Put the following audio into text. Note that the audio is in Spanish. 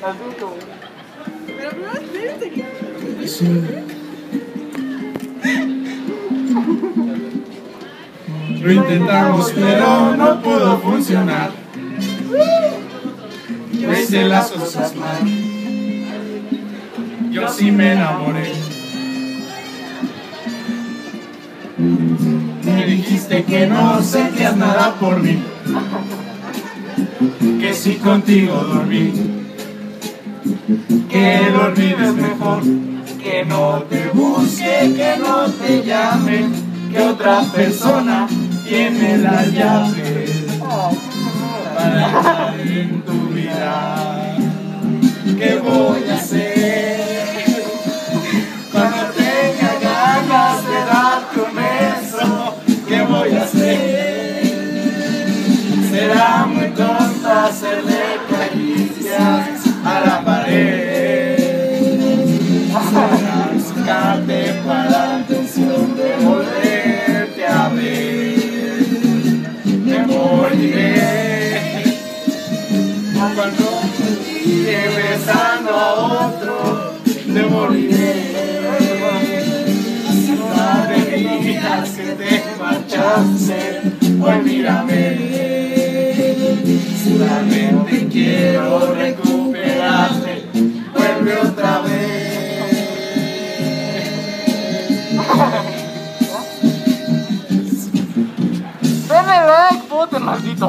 Pero espérate. Sí. Lo intentamos, pero no pudo funcionar. Yo hice las cosas mal. Yo sí me enamoré. Me dijiste que no sentías nada por mí. Que si contigo dormí. Que lo olvides mejor. Que no te busque, que no te llame. Que otra persona tiene la llave para entrar en tu vida. Cuando esté besando a otro. Me moriré. Si no me digas que te marchaste, pues mírame. Solamente quiero recuperarte. Vuelve otra vez. Denle like, puto maldito.